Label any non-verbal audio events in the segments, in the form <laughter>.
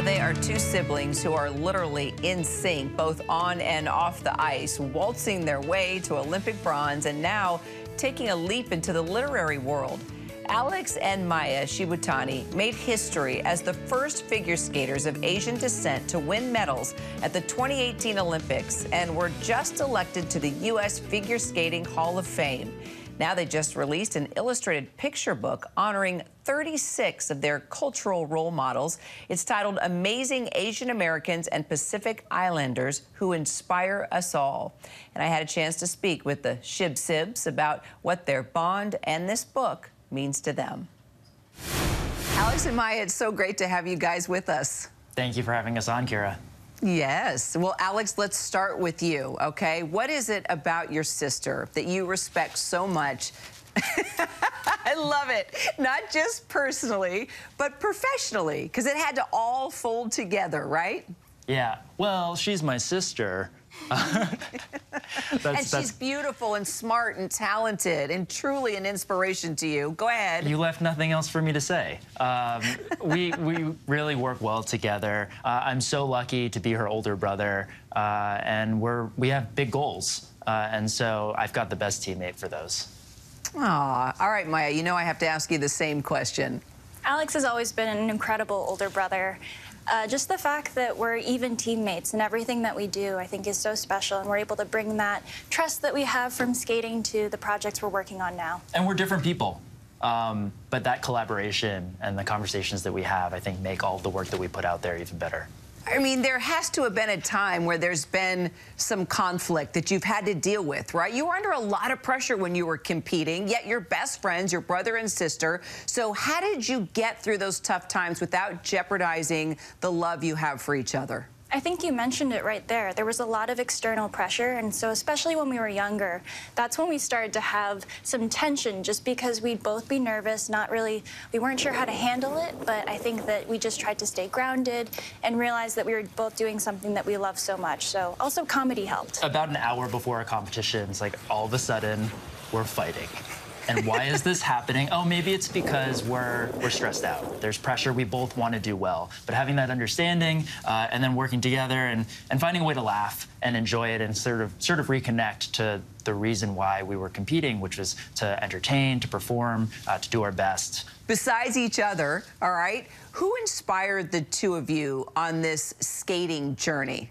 Well, they are two siblings who are literally in sync, both on and off the ice, waltzing their way to Olympic bronze and now taking a leap into the literary world. Alex and Maia Shibutani made history as the first figure skaters of Asian descent to win medals at the 2018 Olympics and were just elected to the U.S. Figure Skating Hall of Fame. Now they just released an illustrated picture book honoring 36 of their cultural role models. It's titled Amazing Asian Americans and Pacific Islanders Who Inspire Us All. And I had a chance to speak with the Shib Sibs about what their bond and this book means to them. Alex and Maia, it's so great to have you guys with us. Thank you for having us on, Kyra. Yes. Well, Alex, let's start with you, okay? What is it about your sister that you respect so much? <laughs> I love it. Not just personally, but professionally, because it had to all fold together, right? Yeah. Well, she's my sister. <laughs> that's, and she's beautiful and smart and talented and truly an inspiration to you. Go ahead. You left nothing else for me to say. Um, we, we really work well together. Uh, I'm so lucky to be her older brother, uh, and we're, we have big goals. Uh, and so I've got the best teammate for those. Aw, all right, Maia, you know I have to ask you the same question. Alex has always been an incredible older brother. Uh, just the fact that we're even teammates and everything that we do, I think, is so special. And we're able to bring that trust that we have from skating to the projects we're working on now. And we're different people. Um, but that collaboration and the conversations that we have, I think, make all the work that we put out there even better. I mean, there has to have been a time where there's been some conflict that you've had to deal with, right? You were under a lot of pressure when you were competing, yet you're best friends, your brother and sister. So how did you get through those tough times without jeopardizing the love you have for each other? I think you mentioned it right there. There was a lot of external pressure, and so especially when we were younger, that's when we started to have some tension just because we'd both be nervous, not really, we weren't sure how to handle it, but I think that we just tried to stay grounded and realize that we were both doing something that we love so much. So also comedy helped. About an hour before a competition, it's like all of a sudden, we're fighting. And why is this happening? Oh, maybe it's because we're we're stressed out. There's pressure. We both want to do well. But having that understanding uh, and then working together and, and finding a way to laugh and enjoy it and sort of sort of reconnect to the reason why we were competing, which was to entertain, to perform, uh, to do our best. Besides each other, all right, who inspired the two of you on this skating journey?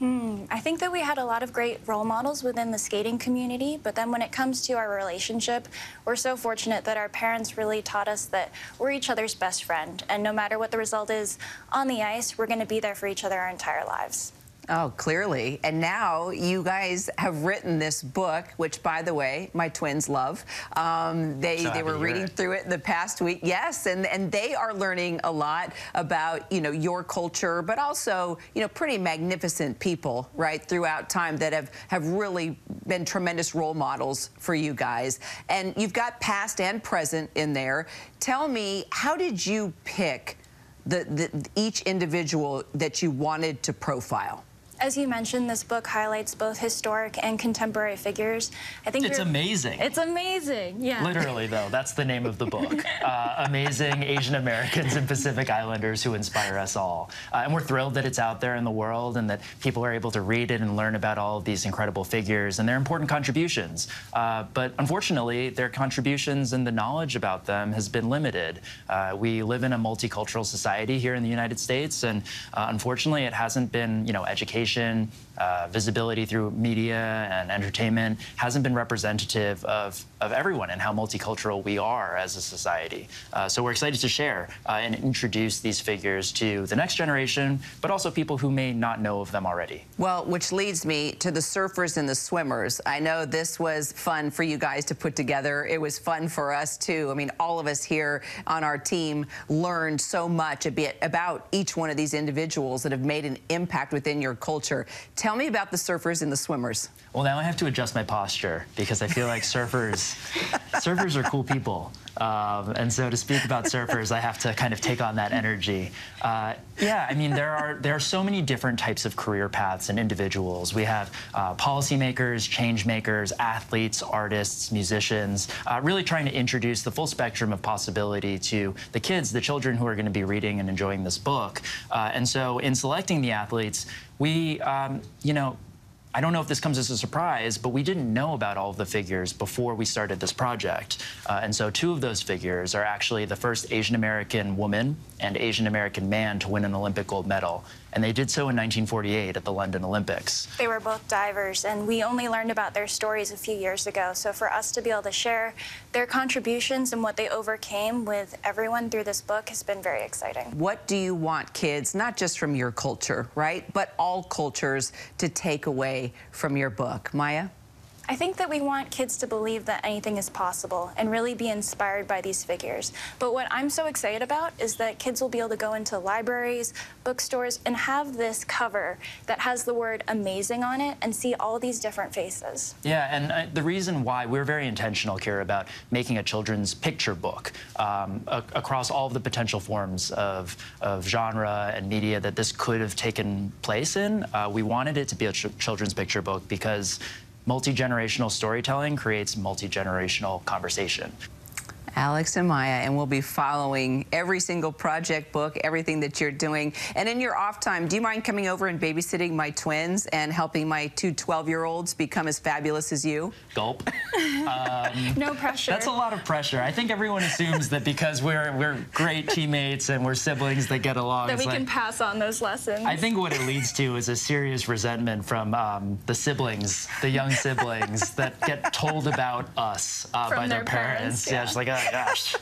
Hmm. I think that we had a lot of great role models within the skating community, but then when it comes to our relationship, we're so fortunate that our parents really taught us that we're each other's best friend, and no matter what the result is on the ice, we're going to be there for each other our entire lives. Oh, clearly. And now you guys have written this book, which, by the way, my twins love. Um, they so they were reading it. through it the past week. Yes, and and they are learning a lot about you know your culture, but also you know pretty magnificent people right throughout time that have have really been tremendous role models for you guys. And you've got past and present in there. Tell me, how did you pick the, the each individual that you wanted to profile? As you mentioned, this book highlights both historic and contemporary figures. I think it's amazing. It's amazing, yeah. Literally, though, that's the name of the book. <laughs> uh, amazing Asian Americans and Pacific Islanders who inspire us all. Uh, and we're thrilled that it's out there in the world and that people are able to read it and learn about all of these incredible figures and their important contributions. Uh, but unfortunately, their contributions and the knowledge about them has been limited. Uh, we live in a multicultural society here in the United States, and uh, unfortunately, it hasn't been, you know, education uh, visibility through media and entertainment hasn't been representative of, of everyone and how multicultural we are as a society. Uh, so we're excited to share uh, and introduce these figures to the next generation, but also people who may not know of them already. Well, which leads me to the surfers and the swimmers. I know this was fun for you guys to put together. It was fun for us too. I mean, all of us here on our team learned so much about each one of these individuals that have made an impact within your culture. Tell me about the surfers and the swimmers. Well, now I have to adjust my posture because I feel like surfers, <laughs> surfers are cool people. Um, and so to speak about surfers, I have to kind of take on that energy. Uh, yeah, I mean, there are, there are so many different types of career paths and individuals. We have uh, policymakers, change makers, athletes, artists, musicians, uh, really trying to introduce the full spectrum of possibility to the kids, the children who are going to be reading and enjoying this book. Uh, and so in selecting the athletes, we, um, you know, I don't know if this comes as a surprise, but we didn't know about all of the figures before we started this project. Uh, and so two of those figures are actually the first Asian American woman and Asian American man to win an Olympic gold medal. And they did so in 1948 at the London Olympics. They were both divers, and we only learned about their stories a few years ago. So for us to be able to share their contributions and what they overcame with everyone through this book has been very exciting. What do you want kids, not just from your culture, right, but all cultures, to take away from your book? Maia? I think that we want kids to believe that anything is possible and really be inspired by these figures. But what I'm so excited about is that kids will be able to go into libraries, bookstores, and have this cover that has the word amazing on it and see all these different faces. Yeah, and uh, the reason why we're very intentional here about making a children's picture book um, across all of the potential forms of, of genre and media that this could have taken place in, uh, we wanted it to be a ch children's picture book because multi-generational storytelling creates multi-generational conversation. Alex and Maia, and we'll be following every single project book, everything that you're doing. And in your off time, do you mind coming over and babysitting my twins and helping my two 12-year-olds become as fabulous as you? Gulp. <laughs> Um, no pressure. That's a lot of pressure. I think everyone assumes that because we're we're great teammates and we're siblings that get along. That we like, can pass on those lessons. I think what it leads to is a serious resentment from um, the siblings, the young siblings that get told about us uh, by their, their parents. parents yeah. yeah, it's like, oh, gosh.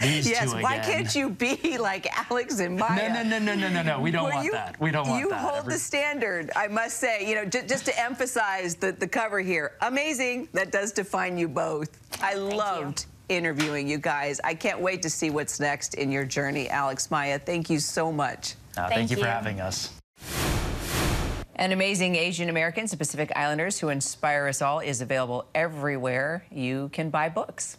These yes, two why can't you be like Alex and Maia? No, no, no, no, no, no, We don't well, want you, that. We don't want you that. You hold Every... the standard, I must say. You know, just to emphasize the, the cover here. Amazing. That does define you both. I thank loved you. interviewing you guys. I can't wait to see what's next in your journey, Alex Maia. Thank you so much. Uh, thank, thank you, you for having us. An amazing Asian Americans and Pacific Islanders who inspire us all is available everywhere you can buy books.